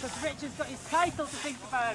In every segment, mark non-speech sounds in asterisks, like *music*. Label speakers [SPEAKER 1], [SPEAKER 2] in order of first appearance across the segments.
[SPEAKER 1] Because Richard's got his title to think about.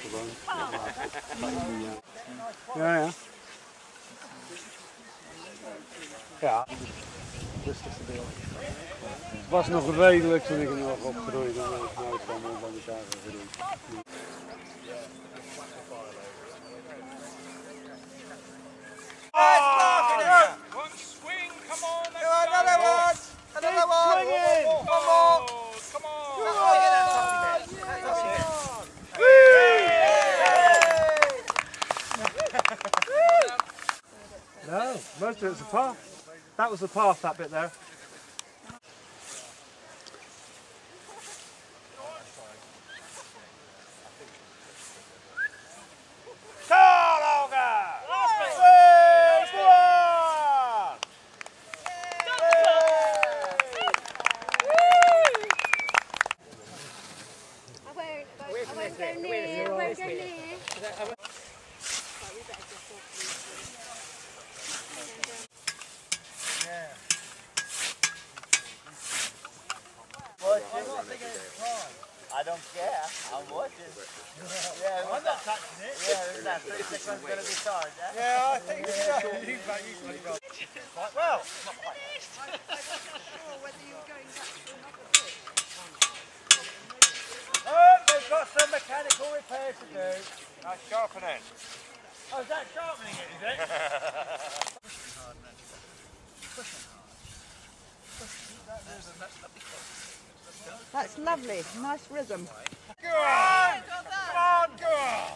[SPEAKER 2] Gewoon. Ja, ja. Ja. Rustigste deel. Het was nog redelijk toen ik hem nog opgroeide. En ik nooit van van elkaar gegroeid. No, most of it's a path. That was the path, that bit there.
[SPEAKER 3] Carloga! Last one!
[SPEAKER 4] I won't, I won't go near, I won't go near.
[SPEAKER 3] I don't care. I'm watching. Yeah, I'm not touching it. Yeah, there's that. 36 one's going to be charged. Yeah, yeah I think yeah. *laughs* you got usually got. Quite well. Not. Oh, they've got some mechanical repairs to do. Nice sharpening. Oh, is that sharpening it, is it? *laughs*
[SPEAKER 5] That's lovely. Nice rhythm.
[SPEAKER 3] Go on! Come on, go on!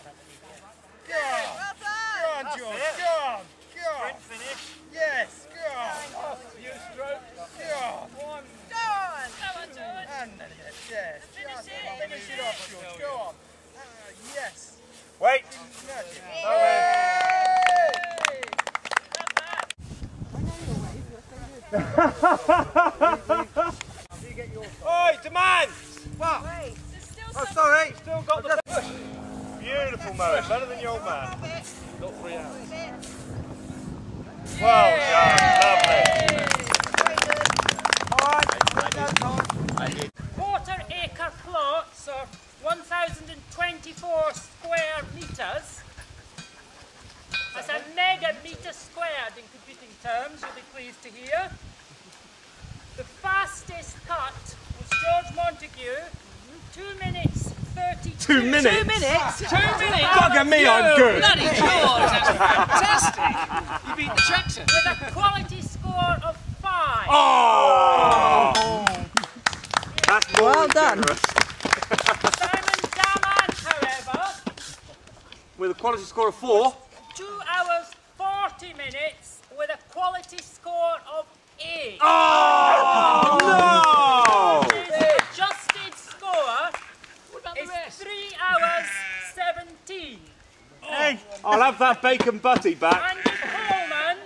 [SPEAKER 3] Go on! Go on, George! Go on! Go on! finish? Yes, go on! You stroke? Go on! One! And then yes, yes. Finish it! Finish it off, George! Go on! Ah, yes! Wait! Oi, demand! What? Oh, sorry. Still got the push. Beautiful, Mo. Better than your old man. Got three hours. Well done. Lovely.
[SPEAKER 1] You'll be pleased to hear. The fastest cut was George Montague, 2 minutes 32.
[SPEAKER 2] Two minutes?
[SPEAKER 1] Two minutes? Two minutes!
[SPEAKER 2] Bugger me, I'm good.
[SPEAKER 6] Bloody George, that's fantastic. You beat Jackson.
[SPEAKER 1] With a quality score of 5.
[SPEAKER 2] Oh! That's more
[SPEAKER 5] Well done.
[SPEAKER 1] Simon Damant, however,
[SPEAKER 2] With a quality score of four.
[SPEAKER 1] 2 hours 40 minutes with a quality score of 8.
[SPEAKER 2] Oh! No!
[SPEAKER 1] His adjusted score
[SPEAKER 6] What about the
[SPEAKER 1] is
[SPEAKER 6] rest?
[SPEAKER 1] 3 hours 17.
[SPEAKER 2] Hey, I'll have that bacon butty back.
[SPEAKER 1] Andy Coleman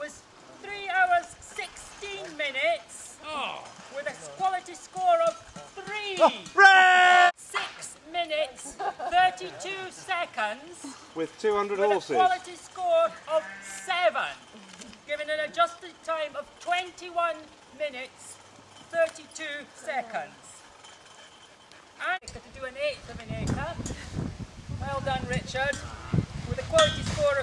[SPEAKER 1] was 3 hours 16 minutes
[SPEAKER 6] Oh,
[SPEAKER 1] with a quality score of 3.
[SPEAKER 2] Red!
[SPEAKER 1] 6 minutes 32 seconds
[SPEAKER 2] With 200
[SPEAKER 1] with a quality score of 7, giving an adjusted time of 21 minutes 32 seconds. And to do an eighth of an acre. Well done, Richard, with a quality score